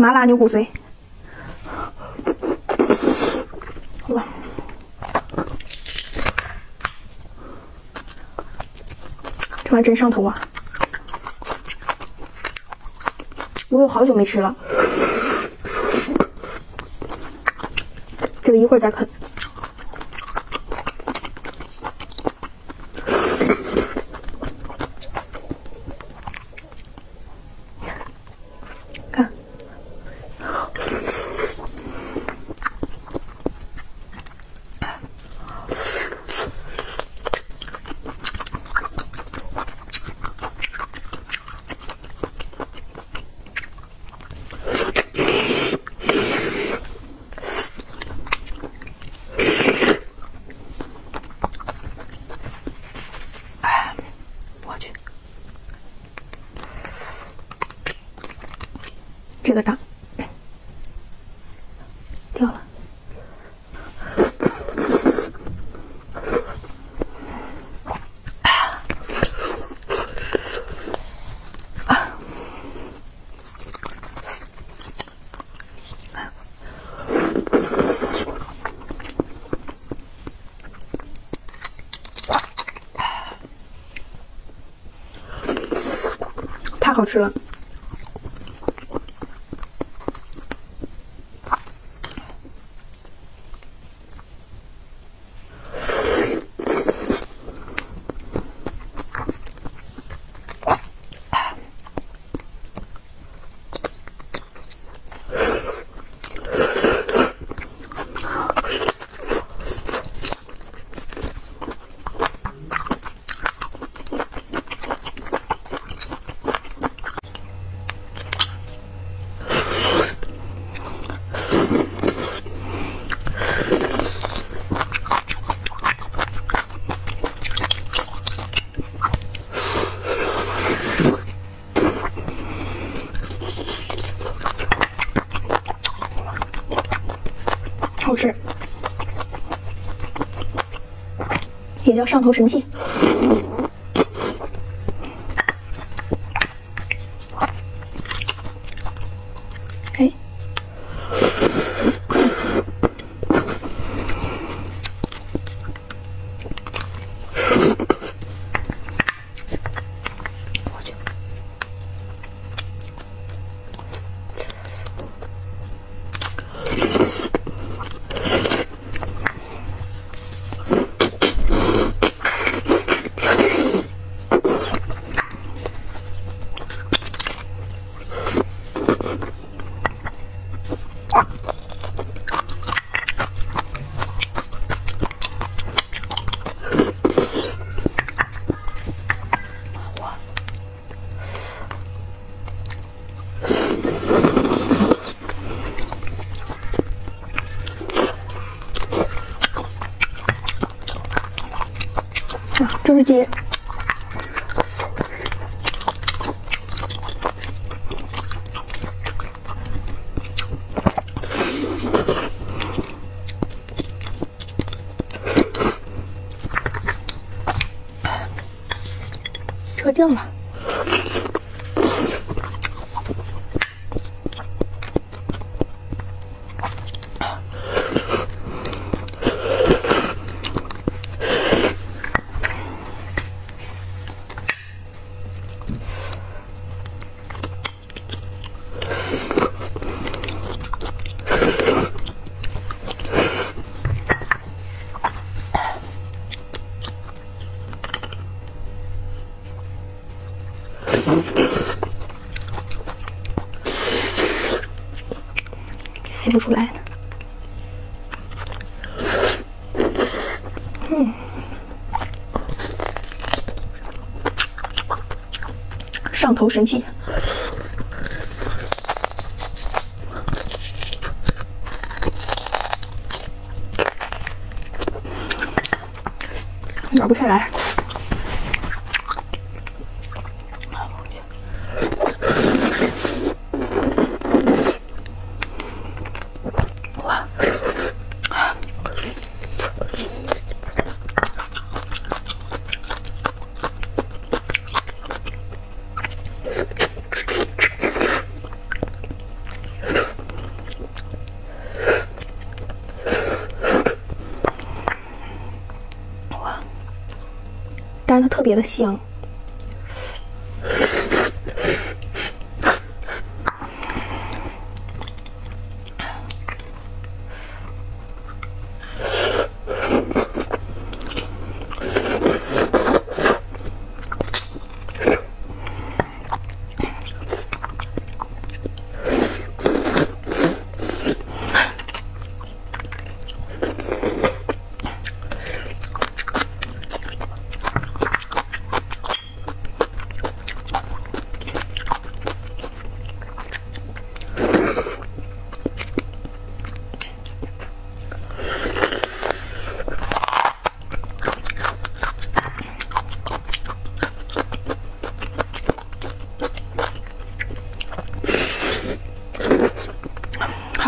麻辣牛骨髓，哇，这玩意真上头啊！我有好久没吃了，这个一会儿再啃。这个大，掉了。太好吃了。好吃，也叫上头神器。手机车掉了。吸不出来呢。嗯，上头神器。咬不下来。别的香。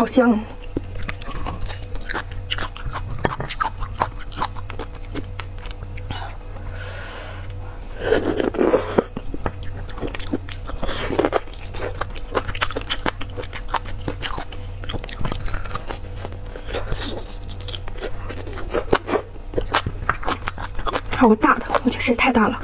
好香！好大的，我觉得太大了。